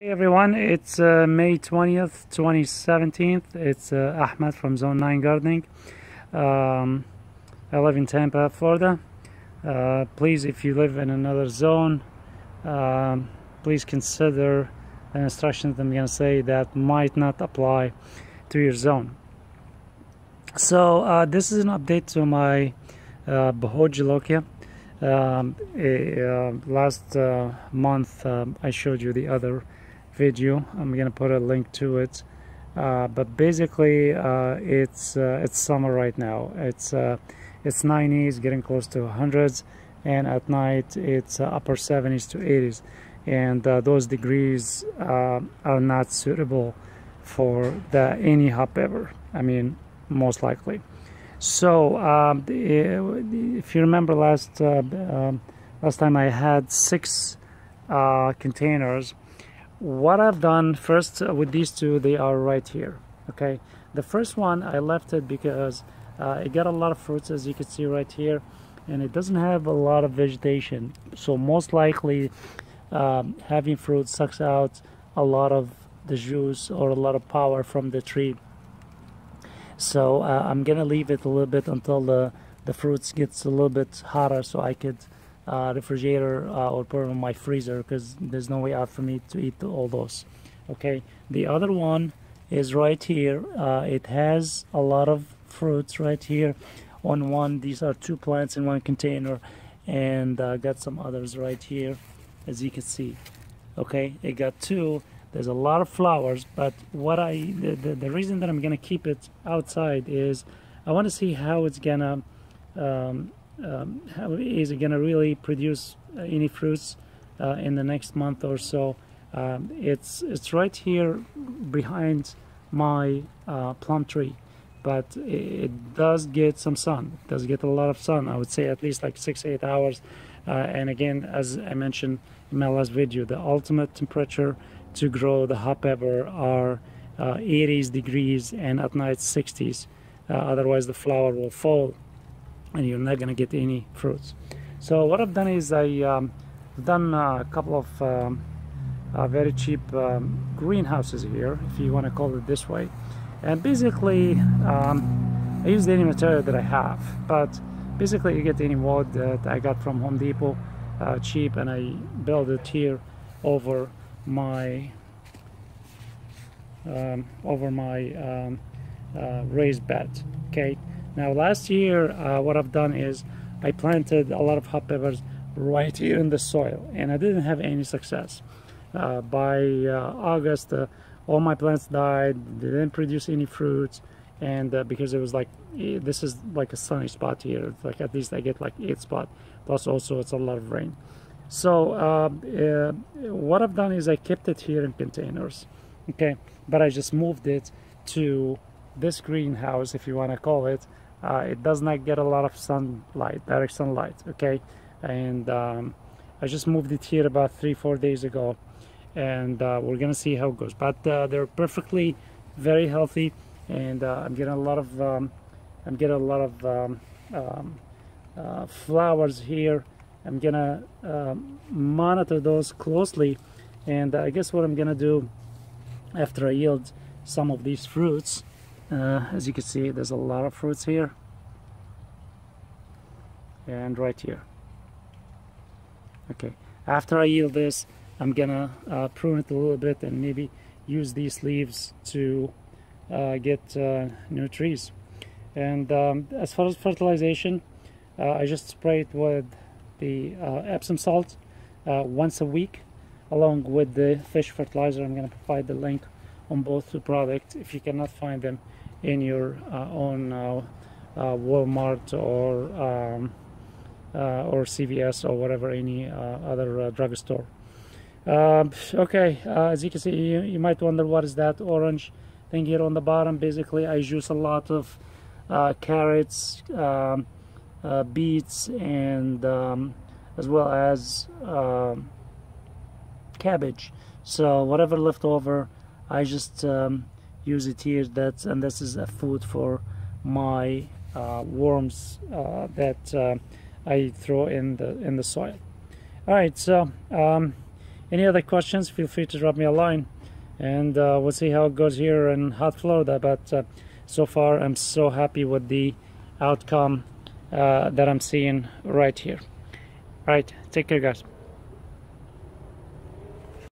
Hey everyone, it's uh, May 20th, 2017. It's uh, Ahmed from Zone 9 Gardening. Um, I live in Tampa, Florida. Uh, please, if you live in another zone, um, please consider the instructions I'm going to say that might not apply to your zone. So, uh, this is an update to my uh, Bhut jolokia. Um, uh, last uh, month, um, I showed you the other video. I'm gonna put a link to it. Uh, but basically uh, it's uh, it's summer right now. It's uh, it's 90s getting close to hundreds and at night it's uh, upper 70s to 80s and uh, those degrees are not suitable for the any hop ever. I mean most likely. So um, if you remember last um, last time I had six containers what I've done first with these two they are right here okay? The first one I left it because uh, it got a lot of fruits as you can see right here and it doesn't have a lot of vegetation. So most likely um, having fruit sucks out a lot of the juice or a lot of power from the tree. So uh, I'm gonna leave it a little bit until the the fruits gets a little bit hotter so I could uh, refrigerator uh, or put it in my freezer because there's no way out for me to eat all those okay? The other one is right here uh, it has a lot of fruits right here. On one these are two plants in one container and uh, got some others right here as you can see okay? It got two. There's a lot of flowers but what I the, the, the reason that I'm gonna keep it outside is I want to see how it's gonna um, um, how is it going to really produce uh, any fruits uh, in the next month or so. Um, it's it's right here behind my uh, plum tree, but it, does get some sun. It does get a lot of sun. I would say at least like six eight hours. Uh, and again, as I mentioned in my last video, the ultimate temperature to grow the hot pepper are 80s uh, degrees and at night 60s. Uh, otherwise, the flower will fall and you're not to get any fruits. So what I've done is I um, done a couple of um, uh, very cheap um, greenhouses here, if you want to call it this way. And basically, um, I use any material that I have, but basically you get any wood that I got from Home Depot uh, cheap and I build it here over my um, over my um, uh, raised bed okay now last year uh, what I've done is I planted a lot of hot peppers right here in the soil and I didn't have any success. Uh, by uh, August uh, all my plants died, they didn't produce any fruits and uh, because it was like eh, this is like a sunny spot here. It's like at least I get like eight spot plus also it's a lot of rain. So uh, what I've done is I kept it here in containers okay? But I just moved it to this greenhouse if you want to call it uh, it does not get a lot of sunlight direct sunlight okay? And um, I just moved it here about three four days ago and uh, we're gonna see how it goes. But uh, they're perfectly very healthy and uh, I'm getting a lot of um, I'm getting a lot of um, um uh, flowers here. I'm gonna um, monitor those closely and I guess what I'm gonna do after I yield some of these fruits uh, as you can see there's a lot of fruits here. And right here. Okay. After I yield this I'm gonna uh, prune it a little bit and maybe use these leaves to uh, get uh, new trees. And um, as far as fertilization uh, I just spray it with the uh, Epsom salt once a week along with the fish fertilizer. I'm to provide the link on both the products if you cannot find them in your uh, own uh, uh, Walmart or um, or CVS or whatever any other drugstore. Um, okay, as you can see, you, you, might wonder what is that orange thing here on the bottom. Basically, I use a lot of carrots, um, beets, and um, as well as um, cabbage. So whatever left over, I just um, use it here that's and this is a food for my uh, worms uh, that uh, I throw in the in the soil all right so um, any other questions feel free to drop me a line and uh, we'll see how it goes here in hot Florida but uh, so far I'm so happy with the outcome uh, that I'm seeing right here. All right, take care guys.